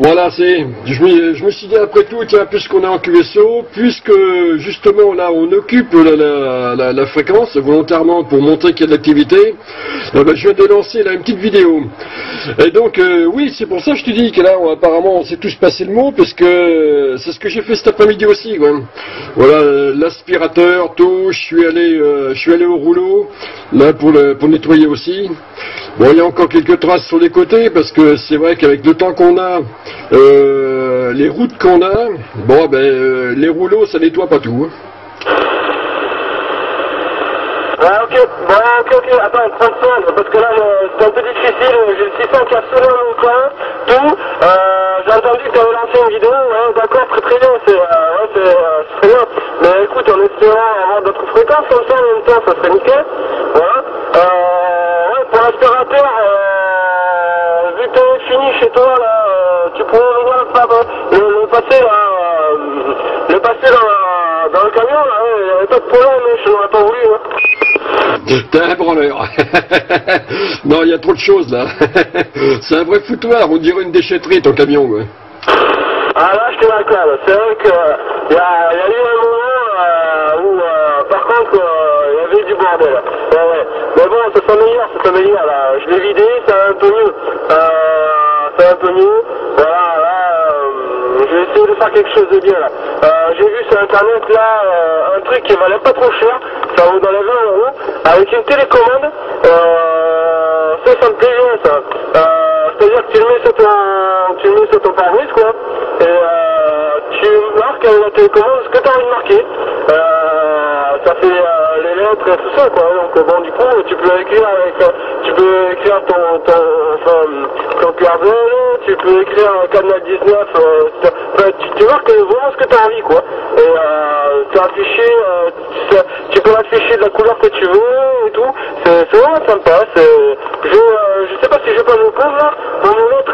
Voilà, c'est. Je, me- je me suis dit après tout, tiens, puisqu'on est en QSO, puisque justement là on occupe la, la- la- fréquence volontairement pour montrer qu'il y a de l'activité, eh ben, je viens de lancer là une petite vidéo. Et donc euh, oui, c'est pour ça que je te dis que là on- apparemment on s'est tous passé le mot, parce que c'est ce que j'ai fait cet après-midi aussi. Voilà, l'aspirateur, tout. Je suis allé, euh, je suis allé au rouleau là pour le, pour nettoyer aussi. Bon, il y a encore quelques traces sur les côtés parce que c'est vrai qu'avec le temps qu'on a, euh, les routes qu'on a, bon, ben, euh, les rouleaux, ça nettoie pas tout. hein. Ok, ok, ok, attends, 30 secondes, parce que là, euh, c'est un peu difficile, j'ai le 600 qui a sonné coin, tout, euh, j'ai entendu que tu avais lancé une vidéo, d'accord, très très bien, c'est, euh, ouais, euh, très bien, mais écoute, en espérant avoir d'autres fréquences comme ça en même temps, ça serait nickel, voilà, T'es un branleur. non, il y a trop de choses là. c'est un vrai foutoir, on dirait une déchetterie ton camion. Ouais. Ah là, je te l'accorde. C'est vrai que il y, y a eu un moment euh, où, euh, par contre, euh, il y avait du bordel. Ouais, ouais. Mais bon, ça s'améliore, ça s'améliore là. Je l'ai vidé, c'est un peu mieux. Euh, c'est un peu mieux. Voilà, là, euh, je vais essayer de quelque chose de bien là. Euh, J'ai vu sur internet là un truc qui valait pas trop cher. Ça vaut dans les 20 euros. Avec une télécommande. Euh, tu peux écrire ton ton ton QRZ, tu peux écrire un canal 19, euh, tu, tu, tu marques vraiment ce que tu as envie quoi. Et euh, euh, tu, peux afficher de la couleur que tu veux et tout. C'est vraiment sympa. Je je sais pas si je vais pas me prendre là pour me mettre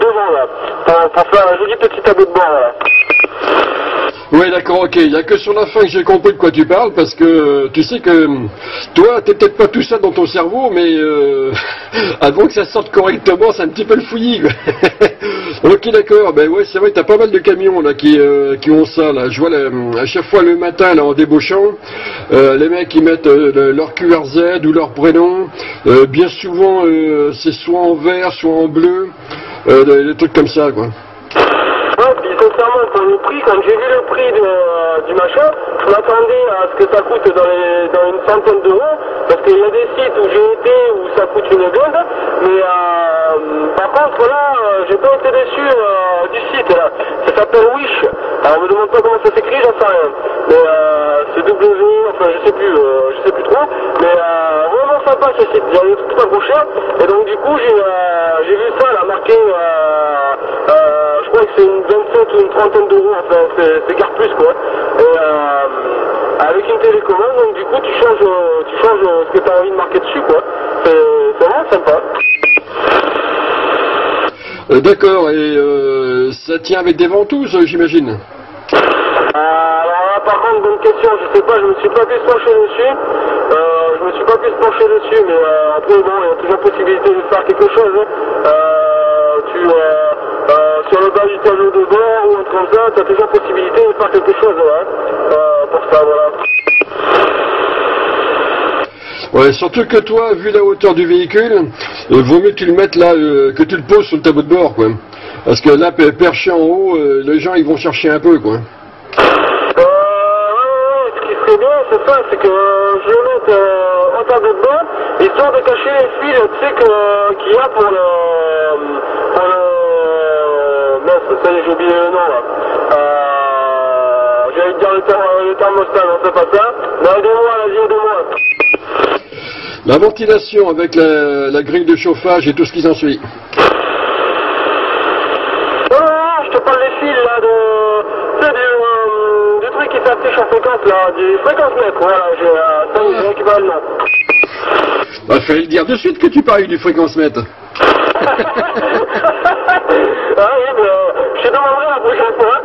devant là pour, pour faire un joli petit tableau de bord là. Ouais, d'accord, ok. Il y a que sur la fin que j'ai compris de quoi tu parles, parce que euh, tu sais que euh, toi, t'es peut-être pas tout ça dans ton cerveau, mais euh, avant que ça sorte correctement, c'est un petit peu le fouillis. ok, d'accord. Ben ouais, c'est vrai, t'as pas mal de camions là qui qui ont ça. Je vois à chaque fois le matin là en débauchant, les mecs ils mettent le- leur QRZ ou leur prénom. Bien souvent, c'est soit en vert, soit en bleu, des, trucs comme ça, quoi. Quand j'ai vu le prix de- du machin, je m'attendais à ce que ça coûte dans, les, dans une centaine d'euros, parce qu'il y a des sites où j'ai été où ça coûte une blinde, mais euh, par contre là, j'ai pas été déçu euh, du site là. Ça s'appelle Wish. Alors, me demande pas comment ça s'écrit, j'en sais rien. Mais euh, c'est W, enfin je sais plus, euh, je sais plus trop, mais vraiment sympa ce site. J'avais tout cher, et donc du coup j'ai vu ça là marqué. Je crois que c'est une 27 ou une trentaine d'euros, enfin c'est carte plus quoi. Et avec une télécommande, donc du coup tu changes, tu changes ce que tu as envie de marquer dessus quoi. C'est vraiment sympa. Euh, D'accord, et euh, ça tient avec des ventouses, j'imagine. Euh, alors là par contre bonne question, je sais pas, je me suis pas plus penché dessus. Je me suis pas plus penché dessus, mais après bon, il y a toujours possibilité de faire quelque chose. hein. Sur le bas du tableau de bord ou truc comme ça, tu as toujours possibilité de faire quelque chose euh, pour ça, voilà. Ouais, surtout que toi, vu la hauteur du véhicule, euh, vaut mieux que tu le mettes là, euh, que tu le poses sur le tableau de bord, quoi. Parce que là, pe- perché en haut, euh, les gens, ils vont chercher un peu, quoi. Ce qui serait bien, c'est ça, c'est que je le mette au tableau de bord, histoire de cacher les fils, tu sais, qu'il y a pour le... pour le... mince, ça y est, j'ai oublié le nom, là. Euh, j'allais dire le, ther- le thermostat, non, c'est pas ça. Non, aidez-moi, aidez-moi. La ventilation avec la, la grille de chauffage et tout ce qui s'ensuit. Non, non, non, je te parle des fils, là, de... Tu sais, du, euh, du truc qui s'affiche en fréquence, là, du fréquence mètre, voilà, j'ai... Euh, est, j'ai récupéré le nom. Bah, fallait le dire de suite que tu parlais du fréquence-mètre. ah oui, mais euh, je te demanderai la prochaine fois.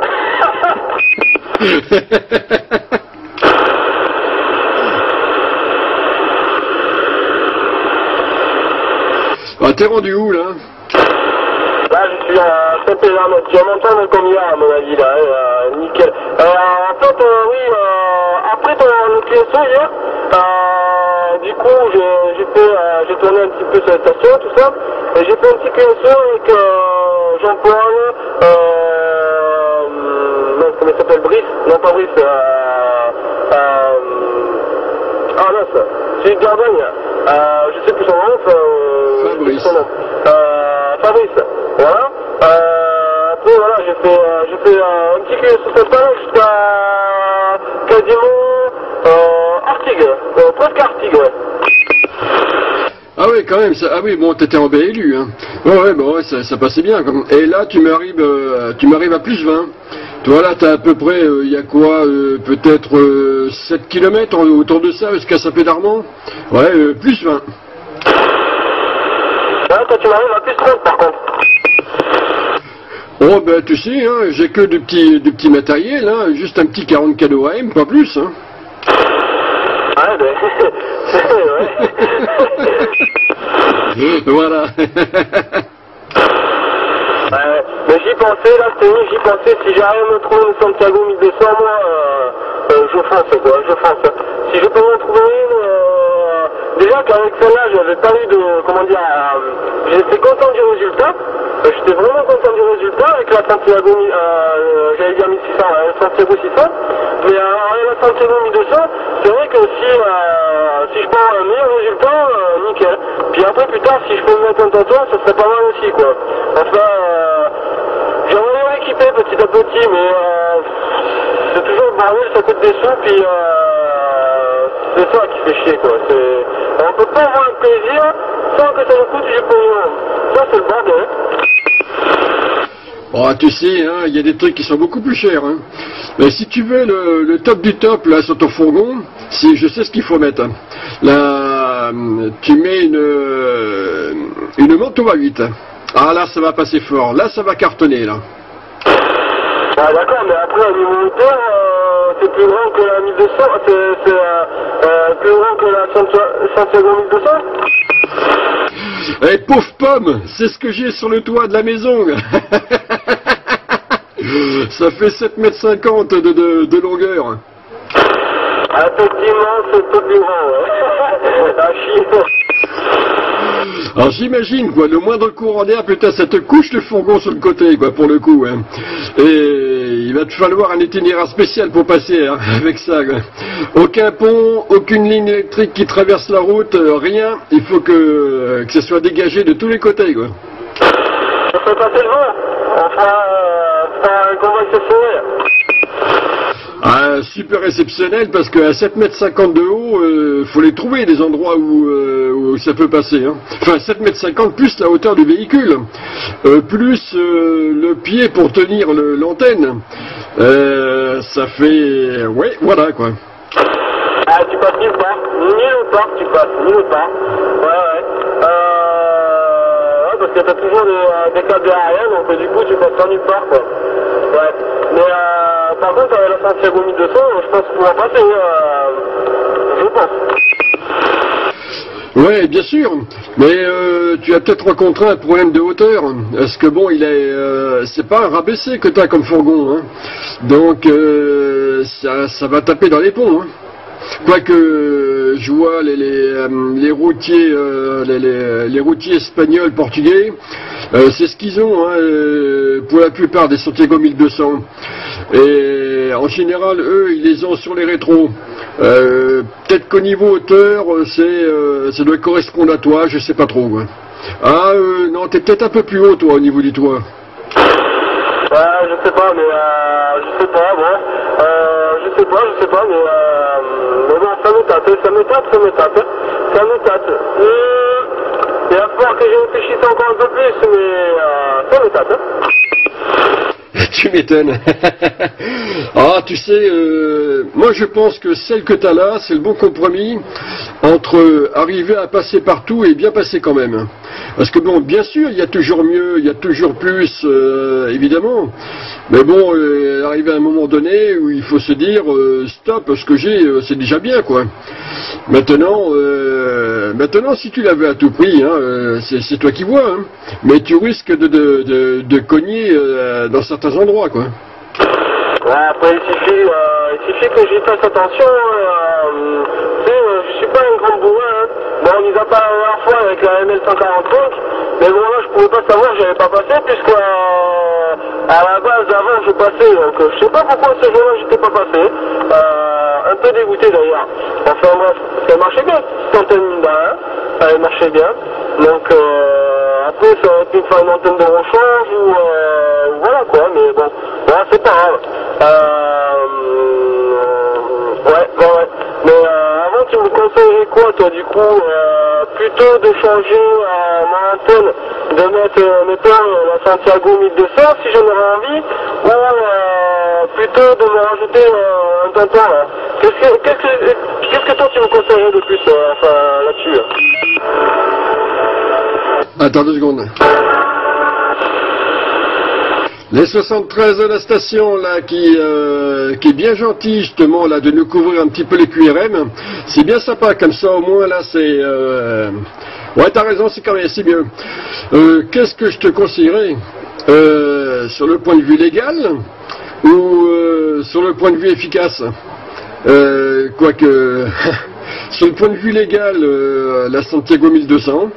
bah, t'es rendu où, là Là, je suis taper là, tu vas m'entendre comme à mon avis là, euh, nickel. Euh, en fait, euh, oui, après ton le hier, du coup j'ai fait, tourné un petit peu sur la station, tout ça, et j'ai fait un petit QSO avec Jean-Paul, non, comment il s'appelle, Brice, non pas Brice, ah non, c'est Gardagne, je sais plus son nom, son nom. Euh, Fabrice, voilà. Euh, après, voilà, j'ai fait, euh, un petit QSO sympa jusqu'à quasiment euh, Artigues, euh, presque Artigues, ouais. Ah oui, quand même. Ça, ah oui, bon, t'étais en BLU. Hein. Ouais, ouais, ouais, ça, passait bien. Comme... Et là, tu m'arrives, tu m'arrives à plus 20. Toi, là, t'as à peu près, il y a quoi, peut-être euh, 7 km autour de ça, jusqu'à Sapé-d'Armand Ouais, euh, plus 20. Là, toi, tu m'arrives à plus 30 par contre. Oh, ben, tu sais, hein, j'ai que du petit, du petit matériel, hein, juste un petit 40 kg AM, pas plus. Hein. Ouais, ben, ouais. voilà. Ouais, mais j'y pensais, là, nuit, j'y pensais, si j'arrive à me trouver une Santiago 1200, moi, euh, euh, je fonce, quoi, je fonce. Si je peux m'en trouver une, euh, déjà qu'avec celle-là, j'avais pas eu de, comment dire, euh, j'étais content du résultat, Euh, j'étais vraiment content du résultat avec la Santiago, mi- euh, j'allais dire 1600, euh, Santiago 600, mais euh, avec la Santiago 1200, c'est vrai que si, euh, si je prends un meilleur résultat, euh, nickel. Puis après, plus tard, si je peux me mettre tonton, ça serait pas mal aussi, quoi. Enfin, euh, j'aimerais bien l'équiper petit à petit, mais euh, c'est toujours le bordel, ça coûte des sous, puis euh, c'est ça qui fait chier, quoi. On peut pas avoir le plaisir sans que ça nous coûte du pognon. Ça, c'est le bordel. Bon, tu sais, hein, il y a des trucs qui sont beaucoup plus chers. Hein. Mais si tu veux le, le top du top là sur ton fourgon, si je sais ce qu'il faut mettre. hein. Là, tu mets une une manteau à 8. Ah là, ça va passer fort. Là, ça va cartonner là. Ah, d'accord, mais après, au niveau moteur, euh, c'est plus grand que la 1200, c'est euh, euh, plus grand que la Santia- Santiago 1200 Eh pauvre pomme, c'est ce que j'ai sur le toit de la maison. ça fait 7 mètres 50 de, de, de longueur. Effectivement, c'est peu plus grand, ouais. Alors j'imagine quoi, le moindre courant d'air, putain, ça te couche le fourgon sur le côté, quoi, pour le coup. Hein. Et il va te falloir un itinéraire spécial pour passer hein, avec ça. quoi. Aucun pont, aucune ligne électrique qui traverse la route, euh, rien. Il faut que, euh, que ça soit dégagé de tous les côtés, quoi. Ça fait passer le vent. On fera, euh, un exceptionnel. Ah, super exceptionnel parce qu'à 7 mètres 50 de haut, euh, faut les trouver des endroits où, euh, où ça peut passer. Hein. Enfin, 7 mètres 50 plus la hauteur du véhicule, euh, plus euh, le pied pour tenir l'antenne. Ça fait, ouais, voilà quoi. Ah, tu passes nulle part. Nulle part, tu passes. Nulle part. Ouais, ouais. Ouais, parce que t'as toujours des, des câbles aériens, donc du coup, tu passes pas nulle part, quoi. Ouais. Santiago 1200, je pense pouvoir passer. Euh... Je pense. Ouais, bien sûr. Mais euh, tu as peut-être rencontré un problème de hauteur. Parce que bon, il est, euh, c'est pas un rabaissé que t'as comme fourgon. Hein. Donc ça, va taper dans les ponts. Hein. Quoique je vois les, les, les routiers, les, les- routiers espagnols, portugais, c'est ce qu'ils ont hein, pour la plupart des Santiago 1200. Et en général, eux, ils les ont sur les rétros. Euh, Peut-être qu'au niveau hauteur, euh, c'est, euh, ça doit correspondre à toi, je sais pas trop. Ah euh, non, t'es peut-être un peu plus haut toi au niveau du toit. Ouais, je sais pas, mais je sais pas, bon. Je sais pas, je sais pas, mais, mais bon, ça me tâte, ça me tâte, ça me tâte, ça me tâte. Hum, il va falloir que je réfléchisse encore un peu plus, mais ça me tâte. tu m'étonnes. ah, tu sais, euh, moi je pense que celle que tu as là, c'est le bon compromis entre arriver à passer partout et bien passer quand même. Parce que bon, bien sûr, il y a toujours mieux, il y a toujours plus, euh, évidemment. Mais bon, euh, arrivé à un moment donné où il faut se dire euh, stop, ce que j'ai, euh, c'est déjà bien quoi. Maintenant, euh, maintenant, si tu l'avais à tout prix, hein, c'est toi qui vois, hein. mais tu risques de, de, de, cogner dans certains endroits quoi. Ouais, après, il suffit, il suffit que j'y fasse attention. Euh, tu sais, je suis pas un grand bourrin. Hein. Bon, mis à part la dernière fois avec la ML145, mais bon, là, je pouvais pas savoir, j'avais pas passé, puisque euh, à la base, avant, je passais. Donc, euh, je sais pas pourquoi ce jour-là, j'étais pas passé. Euh, un peu dégoûté d'ailleurs. Enfin, bref, ça marchait bien. Cette antenne d'un, elle marchait bien. Donc, euh, après, ça aurait pu faire une antenne de rechange ou voilà quoi, mais bon, voilà, c'est pas grave. Euh, ouais, ouais, ouais. Mais euh, avant, tu me conseillerais quoi, toi, du coup euh, Plutôt de changer euh, mon antenne, de mettre, euh, mettons, la Santiago 1200 si j'en aurais envie, ou plutôt de me rajouter un tonton là. Qu'est-ce que, qu'est-ce que, toi tu me conseillerais de plus, enfin, là-dessus là? Attends deux secondes. Les 73 de la station là qui euh, qui est bien gentil justement là de nous couvrir un petit peu les QRM, c'est bien sympa comme ça au moins là c'est euh, ouais t'as raison c'est quand même c'est mieux. Euh, Qu'est-ce que je te conseillerais sur le point de vue légal ou sur le point de vue efficace? Quoique sur le point de vue légal la Santiago 1200.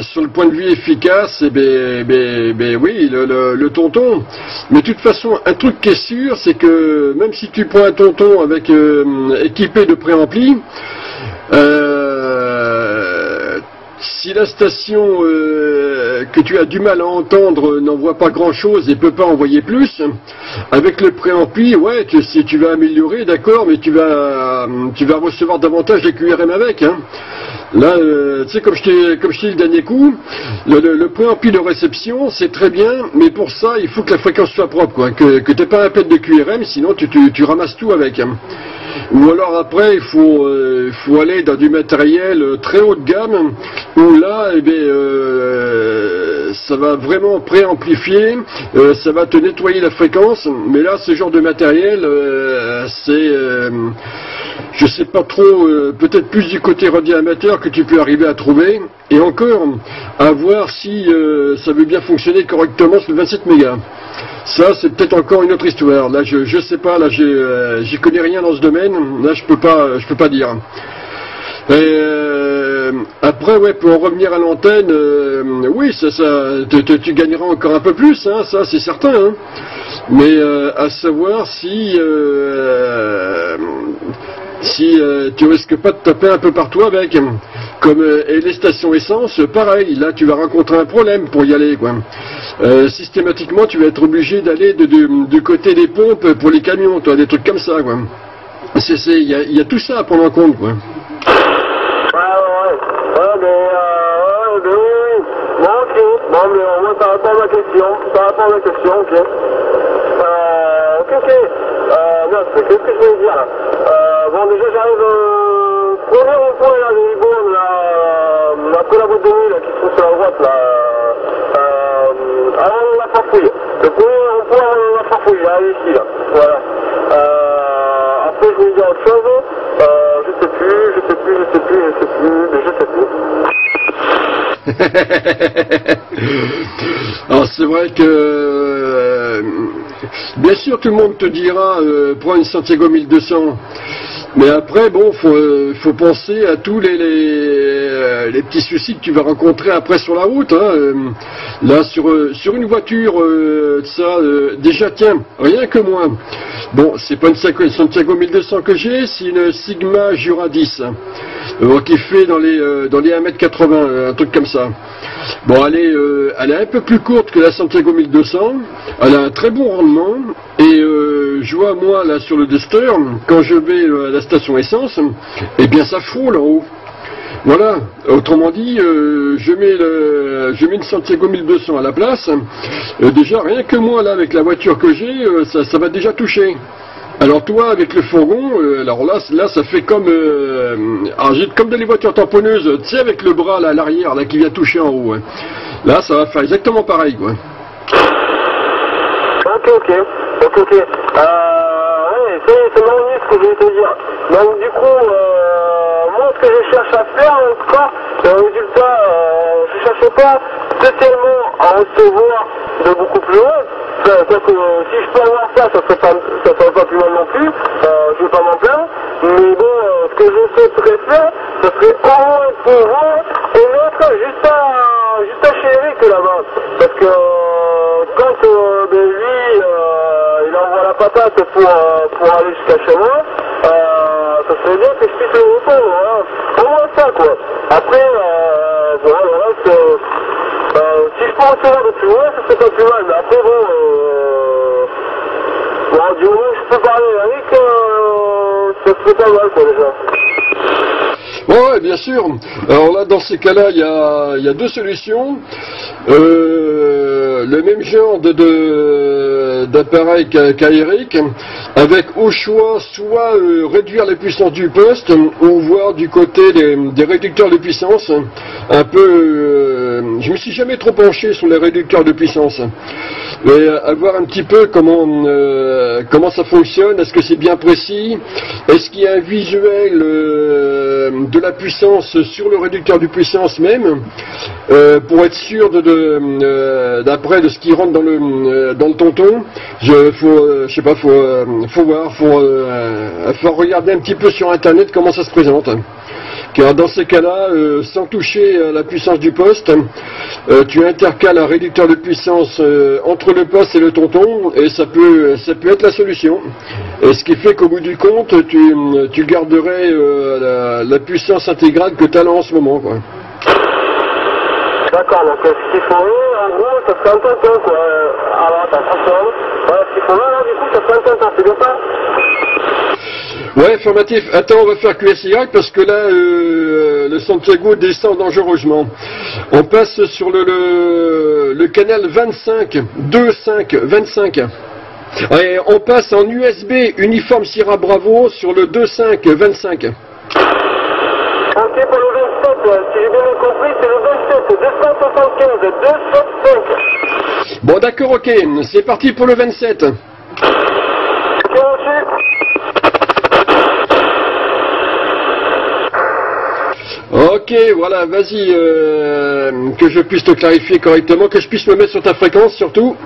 Euh, sur le point de vue efficace, eh ben, ben, ben oui, le, le- tonton. Mais de toute façon, un truc qui est sûr, c'est que même si tu prends un tonton avec euh, équipé de préampli, euh, si la station que tu as du mal à entendre n'envoie pas grand-chose et peut pas envoyer plus, avec le préampli, ouais, tu, si tu vas améliorer, d'accord, mais tu vas, recevoir davantage de QRM avec. Hein. Là, euh, tu sais, comme je t'ai le dernier coup, le, le, le préampli de réception, c'est très bien, mais pour ça, il faut que la fréquence soit propre, quoi, que, que tu pas un pet de QRM, sinon tu, tu, ramasses tout avec. hein. Ou alors après, il faut, euh, faut aller dans du matériel euh, très haut de gamme, où là, eh bien, euh, ça va vraiment préamplifier, euh, ça va te nettoyer la fréquence, mais là, ce genre de matériel, euh, c'est... euh, je sais pas trop, euh, peut-être plus du côté radio amateur que tu peux arriver à trouver, et encore, à voir si ça veut bien fonctionner correctement sur le 27 mégas. Ça, c'est peut-être encore une autre histoire. Là, je, je sais pas, là, j'y connais rien dans ce domaine. Là, je peux pas, je peux pas dire. Et, euh, après, ouais, pour en revenir à l'antenne, euh, oui, ça, ça, tu gagneras encore un peu plus, hein, ça, c'est certain. hein. Mais euh, à savoir si, si tu risques pas de taper un peu partout avec. Comme et les stations essence, pareil. Là, tu vas rencontrer un problème pour y aller, quoi. Systématiquement, tu vas être obligé d'aller de, du côté des pompes pour les camions, toi, des trucs comme ça, quoi. Il y y a tout ça à prendre en compte, quoi. Ouais, mais, euh, ouais, ok. Bon, mais au moins, ça répond à ma question. Ça répond à ma question, ok. Euh, ok, ok. Euh, non, qu'est-ce que je voulais dire, là Euh, bon, déjà, j'arrive au premier rond-point, là, des bornes, là, euh, après la boîte là, qui se trouve sur la droite, là, Alors c'est vrai que euh, bien sûr tout le monde te dira euh, prends une Santiago 1200 mais après bon faut, euh, faut penser à tous les, les, euh, les petits soucis que tu vas rencontrer après sur la route hein. Euh, là sur, euh, sur une voiture ça déjà tiens rien que moi bon c'est pas une Santiago- Santiago 1200 que j'ai c'est une Sigma Jura 10 hein, qui fait dans les, dans les 1m80 euh, un truc comme ça Bon, elle est, elle est un peu plus courte que la Santiago 1200. Elle a un très bon rendement. Et je vois, moi, là, sur le Duster, quand je vais à la station essence, eh bien, ça frôle en haut. Voilà. Autrement dit, euh, je, mets le, je mets une Santiago 1200 à la place. Euh, déjà, rien que moi, là, avec la voiture que j'ai, euh, ça, va déjà toucher. Alors toi, avec le fourgon, alors là, là, ça fait comme, comme dans les voitures tamponneuses, tu sais, avec le bras là à l'arrière, là, qui vient toucher en haut. hein. Là, ça va faire exactement pareil, quoi. ok. Ok, ok. Euh, ouais, c'est ce que je voulais te dire. Donc du coup, euh, que je cherche à faire, en tout cas, le résultat, euh, je cherche pas spécialement à recevoir de beaucoup plus haut. Que si je peux avoir ça, ça serait serait pas plus mal non plus. Euh, je vais pas m'en plaindre. Mais bon, euh, ce que je souhaiterais faire, ce serait au moins pouvoir émettre juste à, juste à chez Eric là-bas. Parce que euh, quand euh, ben, lui, euh, il envoie la patate pour, euh, pour aller jusqu'à chez moi, euh, ça serait bien que je puisse le répondre. Hein. Au moins ça, quoi. Après, euh, bon, voilà, c'est... Euh, si je peux recevoir de plus loin, ça serait pas plus mal. Mais après, bon, euh, bon du moment où je peux parler à Eric, serait pas mal. Ouais, ouais, bien sûr. Alors là, dans ces cas-là, il y a, deux solutions. Euh, le même genre de, d'appareil qu'a, qu'a Eric, avec au choix soit euh, réduire la puissance du poste, ou voir du côté des, des réducteurs de puissance. Un peu, euh, je me suis jamais trop penché sur les réducteurs de puissance. Mais euh, à voir un petit peu comment euh, comment ça fonctionne, est-ce que c'est bien précis, est-ce qu'il y a un visuel euh, de la puissance sur le réducteur de puissance même, pour être sûr d'après de ce qui rentre dans le dans le tonton. Je faut je sais pas, faut faut voir, faut regarder un petit peu sur internet comment ça se présente. Car dans ces cas-là, euh, sans toucher à la puissance du poste, euh, tu intercales un réducteur de puissance euh, entre le poste et le tonton, et ça peut, ça peut être la solution. Et ce qui fait qu'au bout du compte, tu, tu garderais la, puissance intégrale que tu as là en ce moment. Quoi. D'accord, donc ce qu'il faut, en gros, ça serait un tonton, quoi. Alors, attends, attention. Voilà, ce qu'il là, du coup, ça serait un tonton, c'est bien ça? Ouais, affirmatif. Attends, on va faire QSY parce que là, euh, le Santiago descend dangereusement. On passe sur le, le, le canal 25, 2, 5, 25. Et on passe en USB uniforme Sierra Bravo sur le 2, 5, 25. Ok, pour le 27, euh, si j'ai bien compris, c'est le 27, 275, 275. Bon, d'accord, ok. C'est parti pour le 27. Ok, reçu. Voilà, vas-y, euh, que je puisse te clarifier correctement, que je puisse me mettre sur ta fréquence surtout.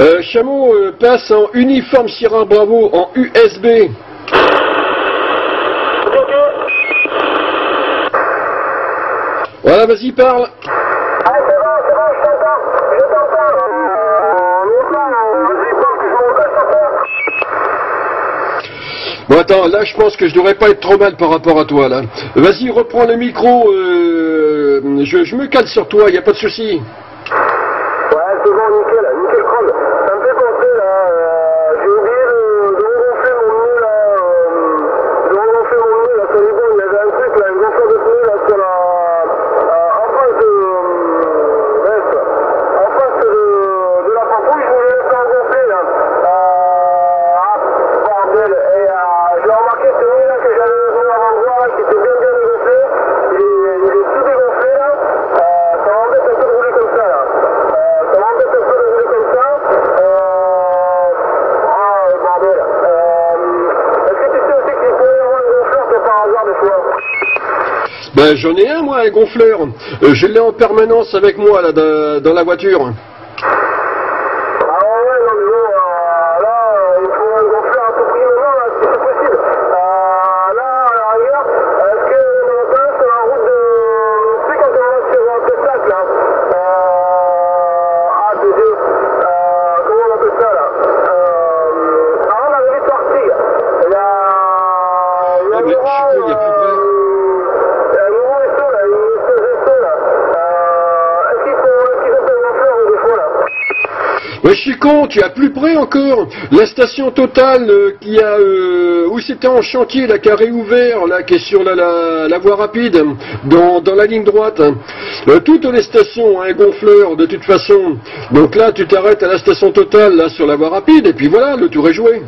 Euh, Chameau euh, passe en uniforme Sierra Bravo en USB. Voilà, vas-y, parle. Attends, là, je pense que je devrais pas être trop mal par rapport à toi, là. Vas-y, reprends le micro, euh, je, me cale sur toi, y a pas de souci. Ben, j'en ai un, moi, un gonfleur. Euh, je l'ai en permanence avec moi, là, dans, dans la voiture. Con, tu as plus près encore. La station totale euh, qui a, euh, où c'était en chantier, là, qui a réouvert, qui est sur la, la, la voie rapide, dans, la ligne droite. Euh, toutes les stations un gonfleur, de toute façon. Donc là, tu t'arrêtes à la station totale, là, sur la voie rapide, et puis voilà, le tour est joué.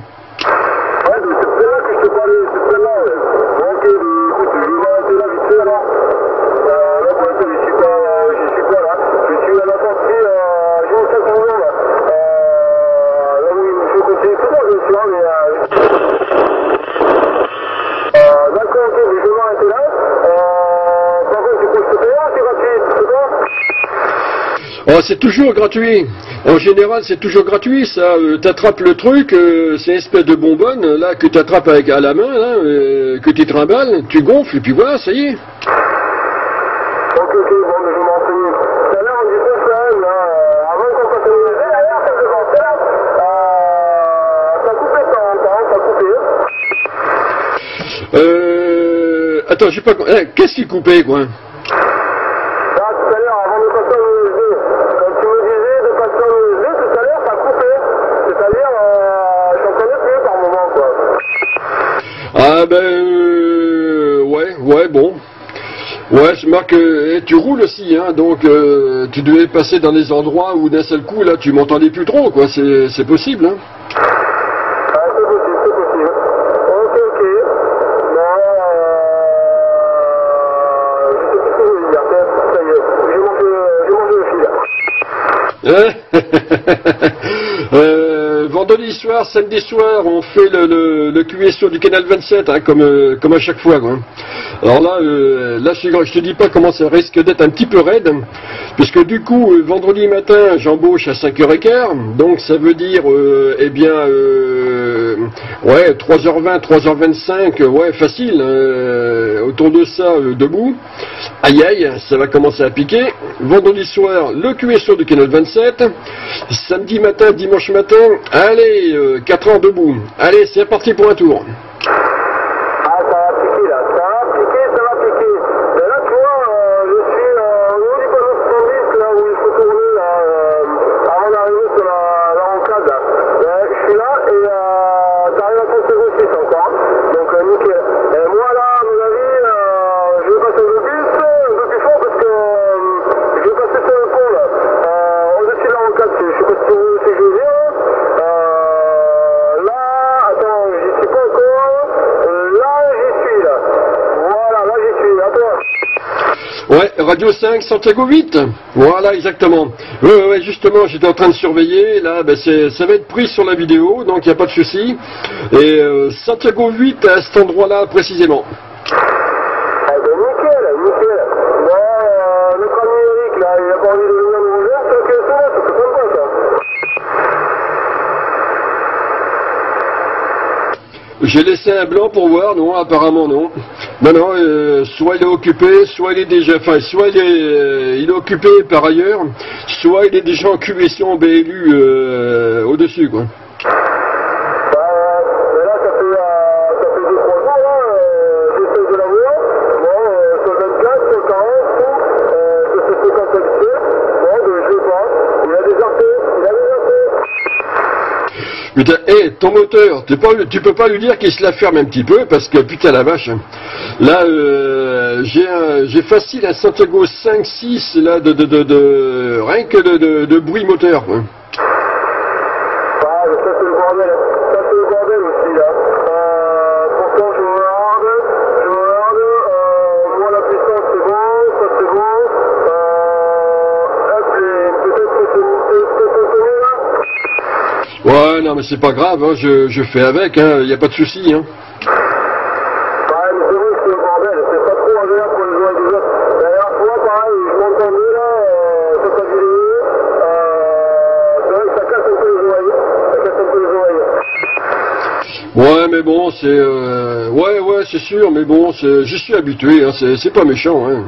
Oh, c'est toujours gratuit. En général, c'est toujours gratuit, ça. Euh, t'attrapes le truc, euh, c'est une espèce de bonbonne, là, que t'attrapes avec à la main, là, euh, que tu trimbales, tu gonfles, et puis voilà, ça y est. Ok, ok, bon, mais je m'en prie. Tout à l'heure, on disait quand même, là, euh, avant qu'on fasse le lever, d'ailleurs, ça se pensait là, euh, ça coupait de temps en temps, ça coupait. Euh... Attends, j'ai pas... eh, Qu'est-ce qui coupait, quoi Là, tout à l'heure, avant de passer au USB, quand tu me disais de passer au USB, tout à l'heure, ça coupait. C'est-à-dire, euh, je t'entendais plus par moment, quoi. Ah ben... euh, Ouais, ouais, bon. Ouais, je marque... euh, eh, tu roules aussi, hein, donc euh, tu devais passer dans des endroits où d'un seul coup, là, tu m'entendais plus trop, quoi. C'est c'est possible, hein. Ah, samedi soir, on fait le, le, le QSO du canal 27, hein, comme, euh, comme à chaque fois. Alors là, euh, là je, te dis pas comment ça risque d'être un petit peu raide, puisque du coup, euh, vendredi matin, j'embauche à 5h15, donc ça veut dire, eh bien, ouais, 3h20, 3h25, euh, ouais, facile, autour de ça, euh, debout. Aïe aïe, ça va commencer à piquer. Vendredi soir, le QSO du canal 27. Samedi matin, dimanche matin, allez, euh, 4 heures debout. Allez, c'est parti pour un tour. Radio 5, Santiago 8. Voilà, exactement. Ouais, ouais, justement, j'étais en train de surveiller. Là, ben, ça va être pris sur la vidéo, donc il n'y a pas de souci. Et euh, Santiago 8 à cet endroit-là précisément. J'ai laissé un blanc pour voir, non, apparemment non. Non, non, euh, soit il est occupé, soit il est déjà, enfin, soit il est, euh, il est occupé par ailleurs, soit il est déjà en QSO en BLU euh, au-dessus, quoi. Putain, hé, ton moteur, tu peux, pas lui dire qu'il se la ferme un petit peu, parce que putain la vache. Là, euh, j'ai facile un Santiago 5-6, là, de, rien que de, bruit moteur, quoi. Ah, mais ça Ouais, non, mais c'est pas grave, hein, je, je fais avec, hein, y a pas de souci, hein. Ouais, mais bon, c'est... Euh, ouais, ouais, c'est sûr, mais bon, c'est- j'y suis habitué, hein, c'est c'est pas méchant, hein.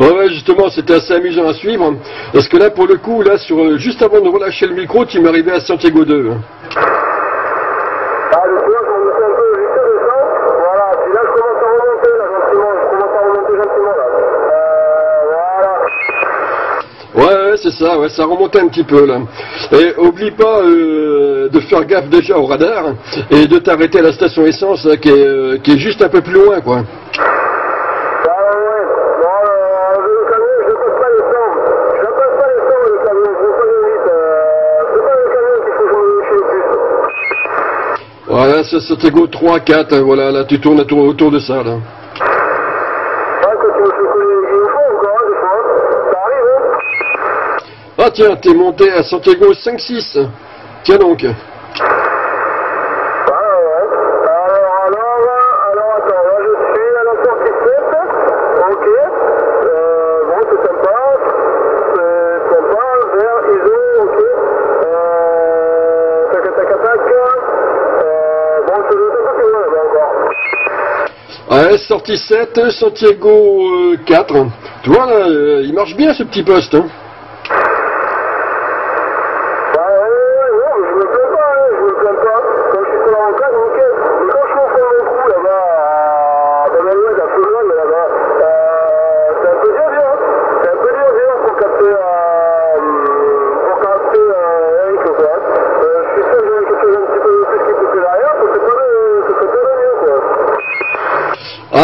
Ouais, ouais, justement, c'était assez amusant à suivre, parce que là, pour le coup, là, sur, euh, juste avant de relâcher le micro, tu m'arrivais à Santiago 2. hein. Ah, le soir, je m'en un peu juste de ça. Voilà, puis là, je commence à remonter, là, gentiment. Je commence à remonter gentiment, là. Euh, voilà. Ouais, c'est ça, ouais, ça remonte un petit peu là. Et oublie pas euh, de faire gaffe déjà au radar et de t'arrêter à la station essence là, qui, est, euh, qui est juste un peu plus loin, quoi. stratego 3, 4, voilà, là tu tournes autour de ça là. Ah tiens, t'es monté à Santiago 5-6. Tiens donc. Sortie 7, Santiago 4. Euh, tu vois là, euh, il marche bien ce petit poste. Hein.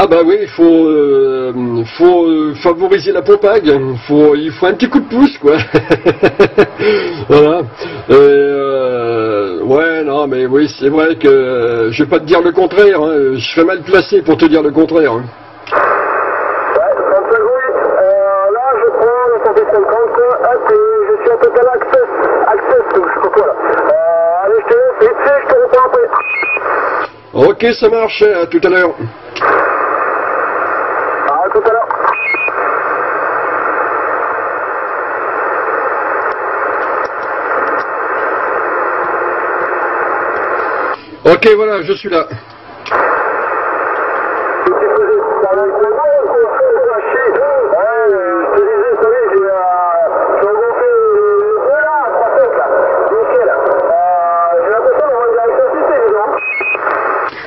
Ah bah oui, il faut, euh, faut euh, favoriser la propague, faut, il faut un petit coup de pouce quoi. voilà. Euh, ouais, non, mais oui, c'est vrai que je vais pas te dire le contraire, hein. je serais mal placé pour te dire le contraire. Hein. Ouais, là je prends le 50, je suis à total access, access, je sais pas quoi là. allez, je te laisse, vite fait, je te reprends après. Ok, ça marche, à tout à l'heure. Ok, voilà, je suis là.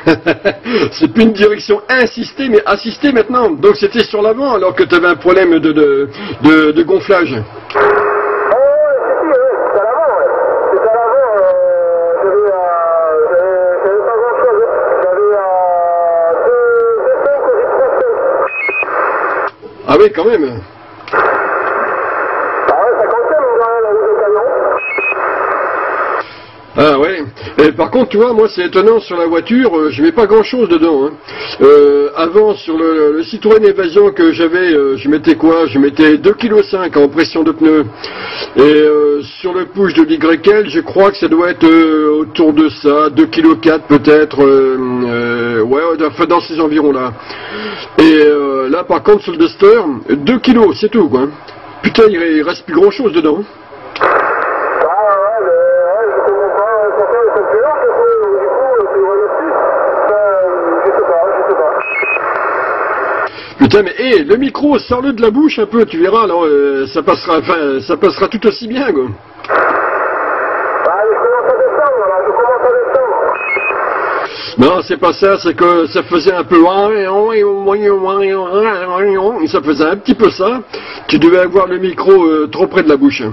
c'est plus une direction insistée, mais assistée maintenant. Donc c'était sur l'avant alors que tu avais un problème de, de, de, de gonflage. Ah oui, quand même. Ah ouais. Et par contre, tu vois, moi c'est étonnant sur la voiture, euh, je mets pas grand chose dedans. Hein. Euh, avant sur le, le, Citroën Évasion que j'avais, euh, je mettais quoi? Je mettais 2,5 kg en pression de pneus. Et sur le push de l'YL, je crois que ça doit être autour de ça, 2,4 kg peut-être. ouais, dans ces environs là. Et là par contre sur le Duster, 2 kg, c'est tout quoi. Putain, il reste plus grand chose dedans. Putain, mais hé, le micro, sors-le de la bouche un peu, tu verras, alors euh, ça passera, enfin, ça passera tout aussi bien, quoi. Ah, je commence à descendre, là, je commence à descendre. Non, c'est pas ça, c'est que ça faisait un peu... Ça faisait un petit peu ça. Tu devais avoir le micro euh, trop près de la bouche.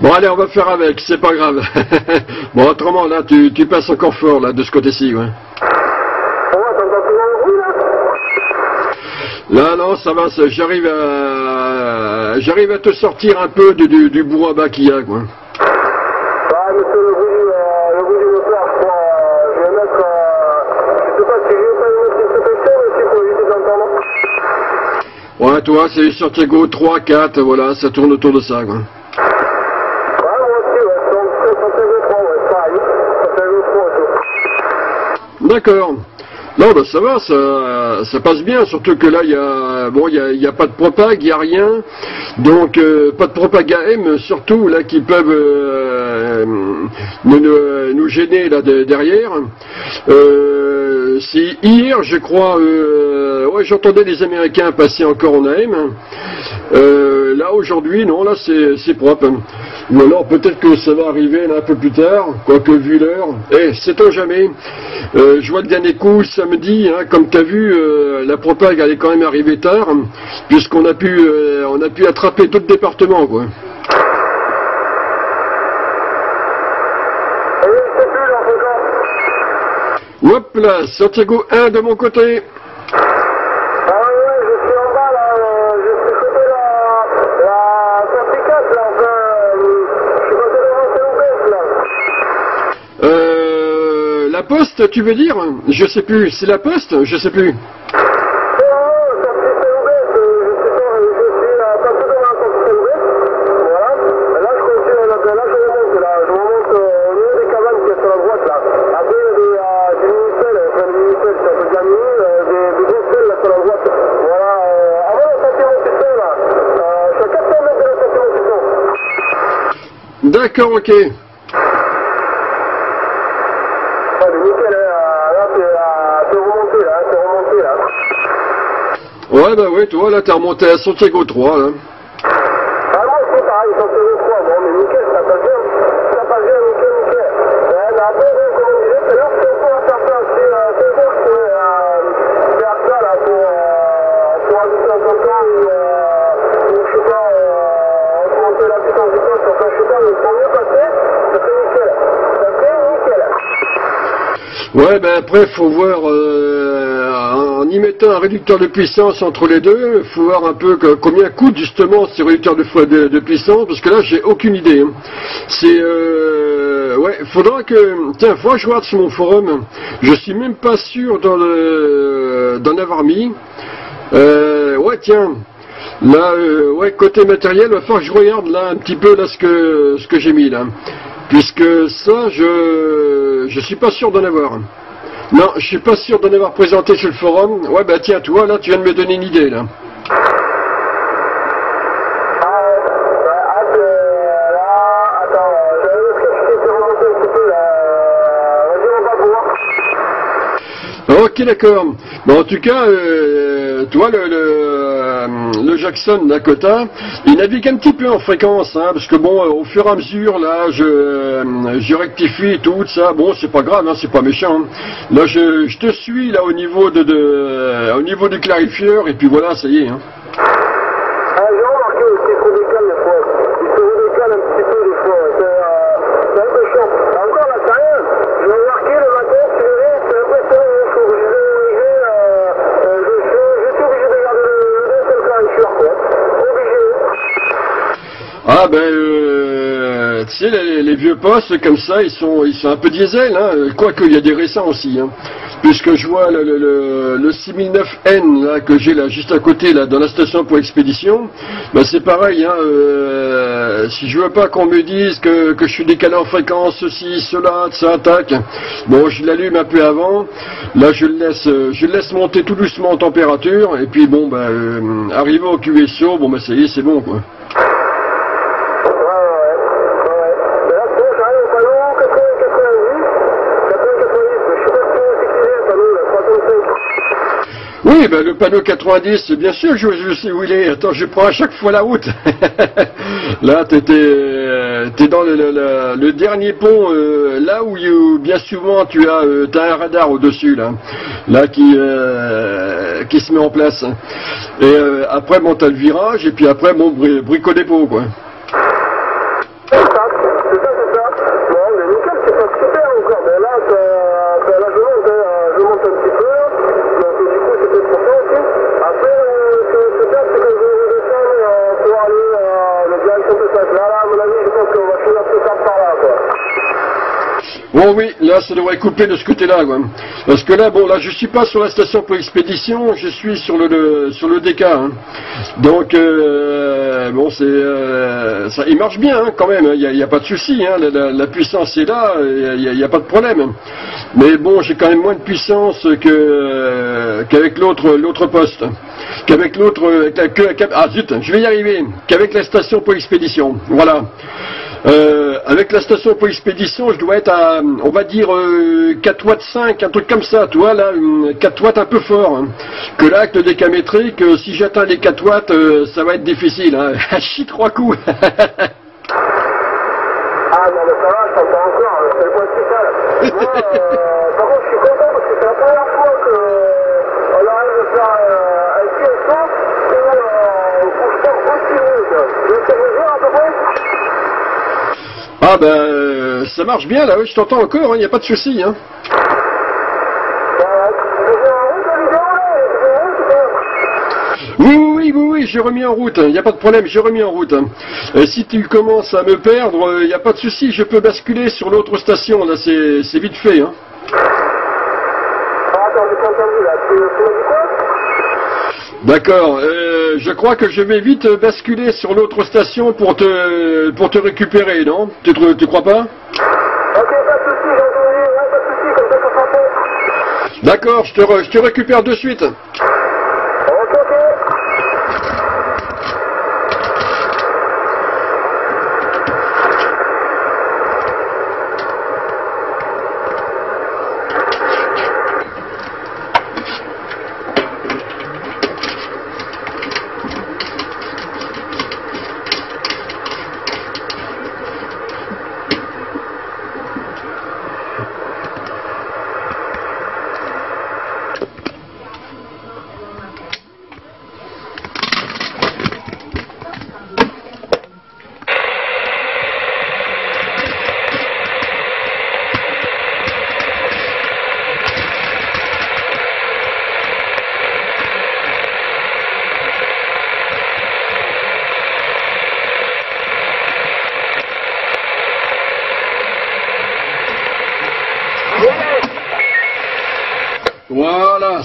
Bon allez, on va faire avec, c'est pas grave. bon autrement là, tu, tu, passes encore fort là de ce côté-ci, ouais. Là non, ça va, j'arrive à j'arrive à te sortir un peu du, du, du bas qu'il y a quoi. Ouais, toi, c'est Santiago 3, 4, voilà, ça tourne autour de ça, quoi. D'accord. Non, bah ça va, ça, ça passe bien, surtout que là, il y a, bon, il y a, a, pas de propag, il y a rien, donc euh, pas de propag AM, surtout là qui peuvent euh, nous, nous, gêner là derrière. Euh, c'est hier, je crois, ouais, j'entendais les Américains passer encore en AM. Là aujourd'hui, non, là c'est propre. Ou alors peut-être que ça va arriver là, un peu plus tard, quoique vu l'heure. Eh, sait-on jamais euh, Je vois le dernier coup samedi, hein, comme tu as vu, euh, la propague elle est quand même arrivée tard, puisqu'on a pu euh, on a pu attraper d'autres départements quoi. Hop là, Santiago 1 de mon côté. La poste, tu veux dire Je sais plus. C'est la poste Je sais plus. D'accord, ok. Ouais, mais nickel, hein, là, c'est euh, c'est remonté, là, c'est remonté, là. Ouais, bah oui, toi, là, t'es remonté à Santiago 3, là. Ah, moi, c'est pareil, sur 3, bon, mais nickel, ça passe bien, ça passe bien, nickel, nickel. Ouais, mais après, bon, comme on disait tout à l'heure, on peut faire ça, c'est euh, c'est sûr que euh, faire ça, là, pour, euh, pour ajouter un canton ou, euh, ou, je sais pas, euh, augmenter la puissance du poste, enfin, je sais pas, mais pour mieux passer, ça fait nickel. Ça fait nickel. Ouais, ben après, faut voir, euh, en y mettant un réducteur de puissance entre les deux, faut voir un peu combien coûte justement ces réducteurs de, de, puissance, parce que là, j'ai aucune idée. hein. C'est, euh, ouais, faudra que, tiens, faut que je regarde sur mon forum. Je suis même pas sûr d'en euh, avoir mis. Euh, ouais, tiens. Là, ouais, côté matériel, va falloir que je regarde là un petit peu ce que ce que j'ai mis là, puisque ça, je je suis pas sûr d'en avoir. Non, je suis pas sûr d'en avoir présenté sur le forum. Ouais, bah tiens, toi là, tu viens de me donner une idée là. Ok, d'accord. En tout cas, euh, toi, le, le, le Jackson Dakota, il navigue un petit peu en fréquence, hein, parce que bon, euh, au fur et à mesure, là, je, euh, je rectifie tout ça. Bon, c'est pas grave, hein, c'est pas méchant. hein. Là, je, je te suis là au niveau de, de euh, au niveau du clarifieur, et puis voilà, ça y est. ben, euh, tu sais, les, vieux postes comme ça, ils sont, ils sont un peu diesel, hein, quoique il y a des récents aussi. Hein. Puisque je vois le, le, le, le 6009N là, que j'ai là juste à côté là dans la station pour expédition, ben c'est pareil. Hein, euh, si je veux pas qu'on me dise que, que je suis décalé en fréquence, ceci, cela, ça attaque. Bon, je l'allume un peu avant. Là, je le laisse, euh, je laisse monter tout doucement en température. Et puis bon, ben, euh, arrivé au QSO, bon ben ça y est, c'est bon quoi. Ouais, ouais, ouais. ouais. Mais là, c'est bon, j'arrive au panneau 80, 90, 80, 90. Mais je sais pas si c'est qui est le panneau, là, 305. Oui, ben, le panneau 90, bien sûr, je, sais où il est. Attends, je prends à chaque fois la route. là, t'es es, dans le, le- dernier pont, euh, là où, où bien souvent tu as, euh, t'as un radar au-dessus, là, là qui, euh, qui se met en place. Et euh, après, bon, t'as le virage, et puis après, bon, bri brico-dépôt, quoi. Là ça devrait couper de ce côté-là. Parce que là, bon, là je suis pas sur la station pour expédition, je suis sur le, sur le DK. hein. Donc euh, bon, c'est euh, ça, il marche bien hein, quand même. Il n'y a, pas de souci, hein, la, puissance est là, il n'y a, pas de problème. Mais bon, j'ai quand même moins de puissance euh, qu'avec l'autre l'autre poste, qu'avec l'autre, qu'avec- ah zut, je vais y arriver, qu'avec la station pour expédition. Voilà. Euh, avec la station pour expédition, je dois être à, on va dire, euh, 4 watts 5, un truc comme ça, tu vois, là, euh, 4 watts un peu fort. hein. Que le décamétrique, euh, si j'atteins les 4 watts, euh, ça va être difficile. Hein. Chie trois coups. Ah non, mais ça va, je t'entends encore, hein, c'est le principal. Moi, euh, par contre, je suis content parce que c'est la première fois que euh, on arrive à faire euh, un TSO où euh, on bouge pas aussi haut. quoi. Tu vois ce que je veux dire à peu près ah ben, euh, ça marche bien là, oui, je t'entends encore, il n'y a pas de souci. Hein. Oui, oui, oui, oui, j'ai remis en route, il n'y a pas de problème, j'ai remis en route. Et si tu commences à me perdre, il n'y a pas de souci, je peux basculer sur l'autre station, là, c'est vite fait. Hein. quoi? D'accord. Euh, je crois que je vais vite basculer sur l'autre station pour te pour te récupérer, non? Tu, te- tu crois pas? Ok, pas de soucis, j'ai entendu. Ouais, pas de soucis, comme ça, ça sera fait. D'accord, je te re- je te récupère de suite.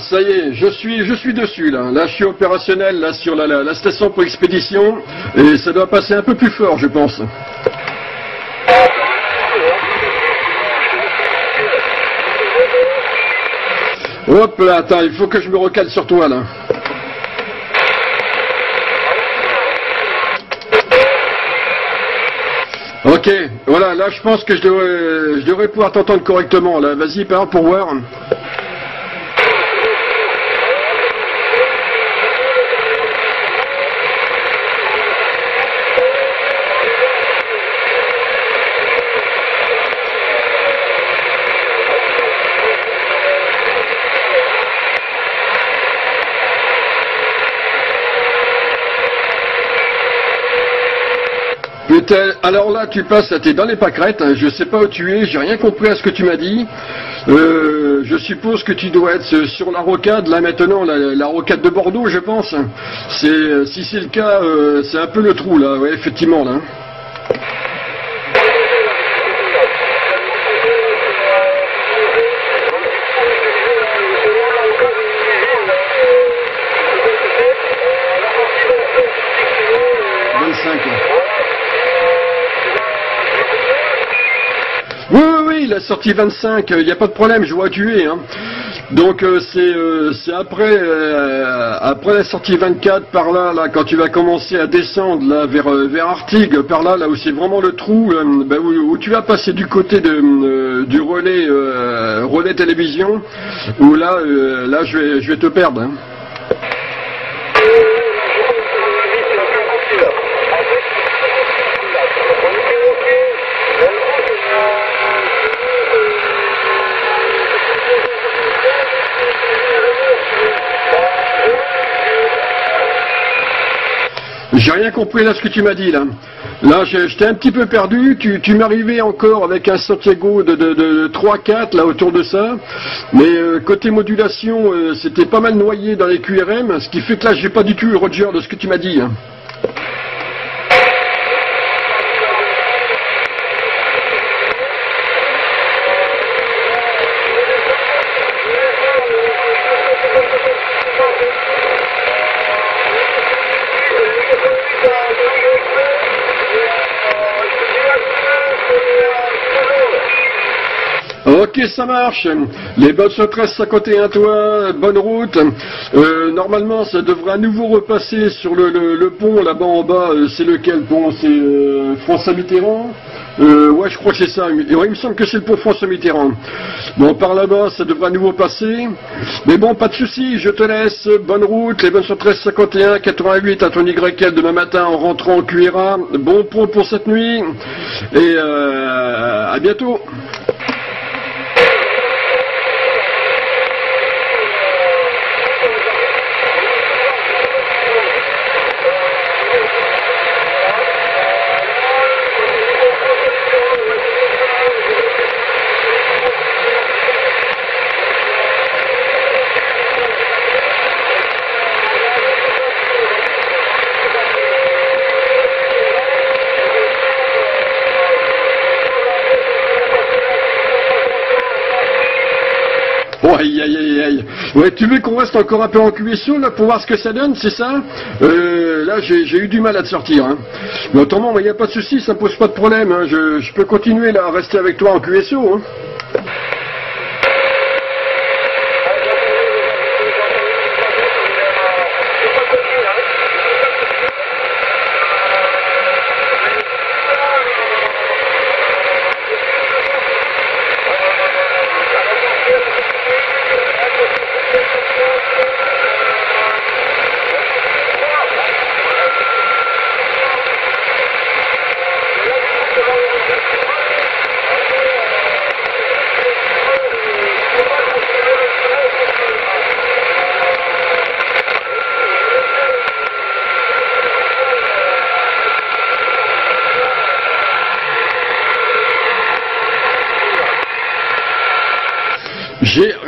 Ça y est, je suis je suis dessus là. Là, je suis opérationnel là sur la, la, station pour expédition et ça doit passer un peu plus fort, je pense. Hop là, attends, il faut que je me recale sur toi là. Ok, voilà, là je pense que je devrais, je devrais pouvoir t'entendre correctement là. Vas-y, parle pour voir. Putain, alors là tu passes, t'es dans les pâquerettes, hein, je sais pas où tu es, j'ai rien compris à ce que tu m'as dit. Euh, je suppose que tu dois être sur la rocade, là maintenant, la, rocade de Bordeaux, je pense. C'est, si c'est le cas, euh, c'est un peu le trou là, effectivement là. Oui, oui, il a sorti 25, il n'y a pas de problème, je vois où tu es. Hein. Donc euh, c'est euh, c'est après euh, après la sortie 24 par là là quand tu vas commencer à descendre là vers vers Artigues par là là où c'est vraiment le trou ben, où, tu vas passer du côté de du relais relais télévision où là là je vais je vais te perdre. hein. J'ai rien compris là ce que tu m'as dit là. Là, j'étais un petit peu perdu. Tu, m'arrivais encore avec un Santiago de, de, de 3-4 là autour de ça. Mais euh, côté modulation, euh, c'était pas mal noyé dans les QRM, ce qui fait que là, j'ai pas du tout eu Roger de ce que tu m'as dit. hein. Ok, ça marche. Les bonnes se 1351 toi, bonne route. Euh, normalement, ça devrait à nouveau repasser sur le, pont là-bas en bas. Euh, C'est lequel pont? C'est euh, François Mitterrand? Ouais, je crois que c'est ça. Il me semble que c'est le pont François Mitterrand. Bon, par là-bas, ça devrait à nouveau passer. Mais bon, pas de souci, je te laisse. Bonne route. Les bonnes sur 1351, 88 à ton YL demain matin en rentrant au QRA. Bon pont pour cette nuit. Et à bientôt. Tu veux qu'on reste encore un peu en QSO, là, pour voir ce que ça donne, c'est ça euh, Là, j'ai eu du mal à te sortir. Hein. Mais autrement, il n'y a pas de souci, ça me pose pas de problème. Hein. Je, peux continuer, là, à rester avec toi en QSO.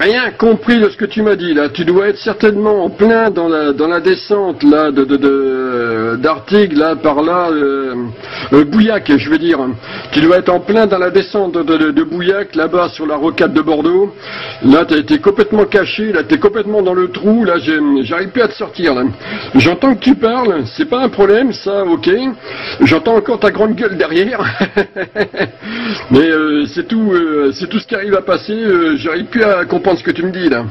Rien compris de ce que tu m'as dit là. Tu dois être certainement en plein dans la dans la descente là de d'Artigue là par là euh, euh, Bouillac je veux dire. Tu dois être en plein dans la descente de, Bouillac là-bas sur la rocade de Bordeaux. Là tu as été complètement caché, là tu es complètement dans le trou, là j'arrive plus à te sortir là. J'entends que tu parles, c'est pas un problème ça, ok. J'entends encore ta grande gueule derrière. Mais euh, c'est tout c'est tout ce qui arrive à passer, j'arrive plus à comprendre ce que tu me dis là.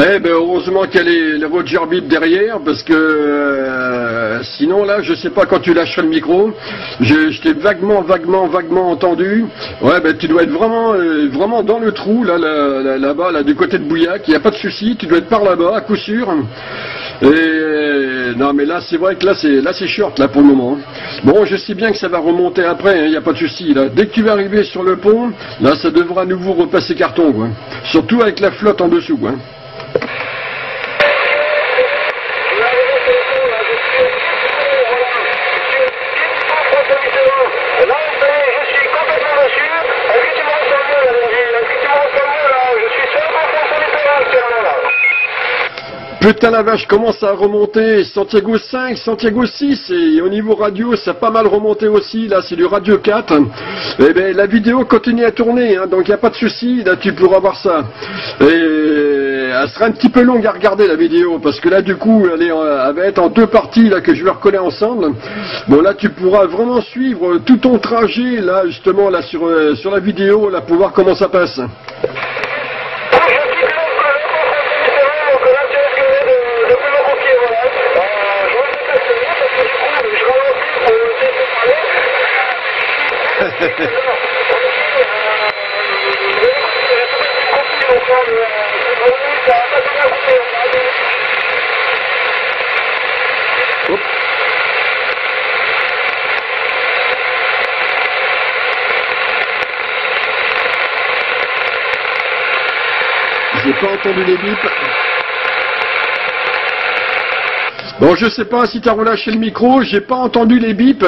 Eh ben heureusement qu'il y a les, Roger Beat derrière, parce que euh, sinon là, je sais pas quand tu lâcherais le micro, je, t'ai vaguement, vaguement, vaguement entendu. Ouais, ben tu dois être vraiment, euh, vraiment dans le trou là, là, bas là, du côté de Bouillac. Il n'y a pas de souci, tu dois être par là-bas, à coup sûr. Et non, mais là, c'est vrai que là, c'est là, c'est short là pour le moment. Bon, je sais bien que ça va remonter après, il hein, n'y a pas de souci. Là, dès que tu vas arriver sur le pont, là, ça devra à nouveau repasser carton. Surtout avec la flotte en dessous. Putain la vache commence à remonter, Santiago 5, Santiago 6, et au niveau radio ça a pas mal remonté aussi, là c'est du radio 4. Eh ben la vidéo continue à tourner, hein, donc il n'y a pas de souci, là tu pourras voir ça. Et elle sera un petit peu longue à regarder la vidéo, parce que là du coup elle, va être en deux parties là que je vais recoller ensemble. Bon là tu pourras vraiment suivre tout ton trajet là justement là sur, euh, sur la vidéo, là pour voir comment ça passe. J'ai pas entendu les bips. Bon, je sais pas si tu as relâché le micro, j'ai pas entendu les bips.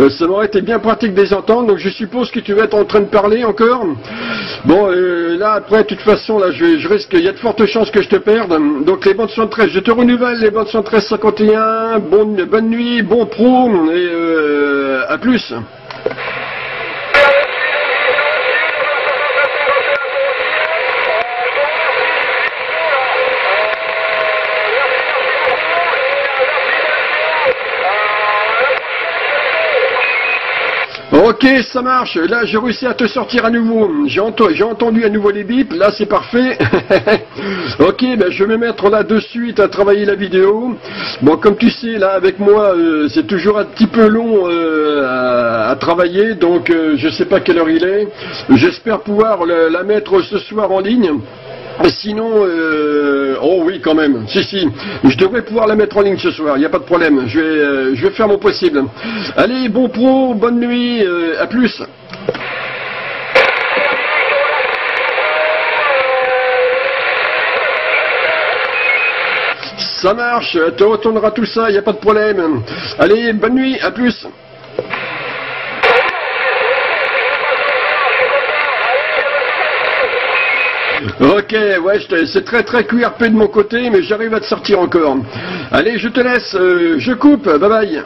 Euh, ça m'aurait été bien pratique de les entendre, donc je suppose que tu vas être en train de parler encore. Bon, euh, là après, de toute façon, là, je, risque, il y a de fortes chances que je te perde. Donc les bonnes 73, je te renouvelle les bonnes 73 51. Bonne, bonne nuit, bon pro et euh, à plus. Ok, ça marche. Là, j'ai réussi à te sortir à nouveau. J'ai entendu, à nouveau les bips. Là, c'est parfait. ok, ben, je vais me mettre là de suite à travailler la vidéo. Bon, comme tu sais, là, avec moi, euh, c'est toujours un petit peu long euh, à, travailler. Donc, euh, je sais pas quelle heure il est. J'espère pouvoir la mettre ce soir en ligne. Sinon, euh, oh oui, quand même. Si, si. Je devrais pouvoir la mettre en ligne ce soir. Il n'y a pas de problème. Je vais, euh, je vais faire mon possible. Allez, bon pro, bonne nuit. Euh, à plus. Ça marche, tu retourneras tout ça, il n'y a pas de problème. Allez, bonne nuit, à plus. Ok, ouais, c'est très très QRP de mon côté, mais j'arrive à te sortir encore. Allez, je te laisse, euh, je coupe, bye bye.